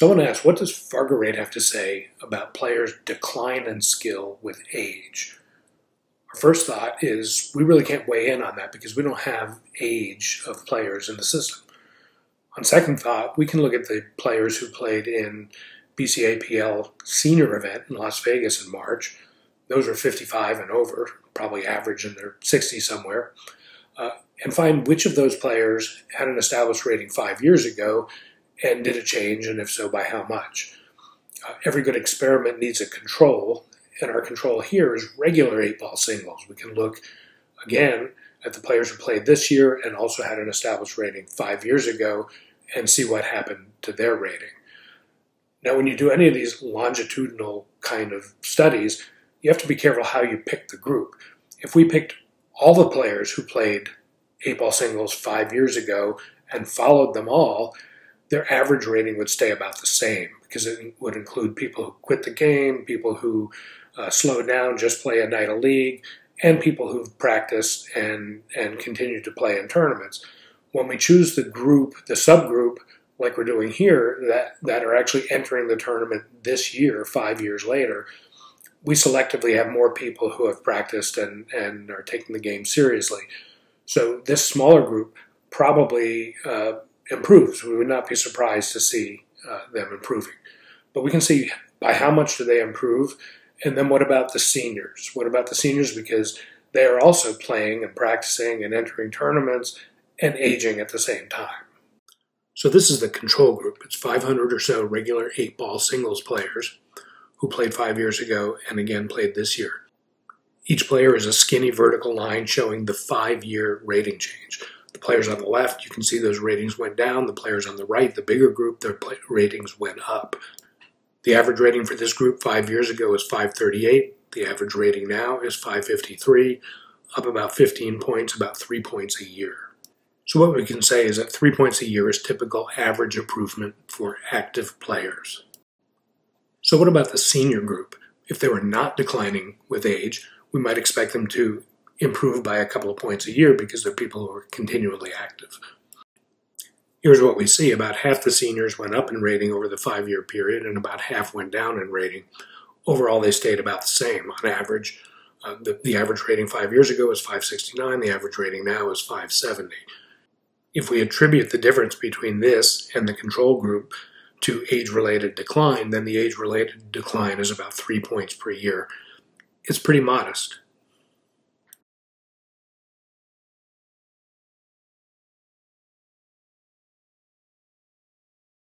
Someone asked, what does FargoRate have to say about players' decline in skill with age? Our first thought is we really can't weigh in on that because we don't have age of players in the system. On second thought, we can look at the players who played in BCAPL senior event in Las Vegas in March. Those are 55 and over, probably average in their 60s somewhere, uh, and find which of those players had an established rating five years ago and did it change, and if so, by how much. Uh, every good experiment needs a control, and our control here is regular eight ball singles. We can look again at the players who played this year and also had an established rating five years ago and see what happened to their rating. Now, when you do any of these longitudinal kind of studies, you have to be careful how you pick the group. If we picked all the players who played eight ball singles five years ago and followed them all, their average rating would stay about the same because it would include people who quit the game, people who uh, slow down, just play a night a league, and people who've practiced and, and continue to play in tournaments. When we choose the group, the subgroup, like we're doing here, that, that are actually entering the tournament this year, five years later, we selectively have more people who have practiced and, and are taking the game seriously. So this smaller group probably uh, improves. We would not be surprised to see uh, them improving. But we can see by how much do they improve and then what about the seniors? What about the seniors? Because they are also playing and practicing and entering tournaments and aging at the same time. So this is the control group. It's 500 or so regular eight ball singles players who played five years ago and again played this year. Each player is a skinny vertical line showing the five year rating change. Players on the left, you can see those ratings went down. The players on the right, the bigger group, their ratings went up. The average rating for this group five years ago was 538. The average rating now is 553, up about 15 points, about three points a year. So what we can say is that three points a year is typical average improvement for active players. So what about the senior group? If they were not declining with age, we might expect them to improve by a couple of points a year because they're people who are continually active. Here's what we see. About half the seniors went up in rating over the five-year period and about half went down in rating. Overall, they stayed about the same on average. Uh, the, the average rating five years ago was 569. The average rating now is 570. If we attribute the difference between this and the control group to age-related decline, then the age-related decline is about three points per year. It's pretty modest.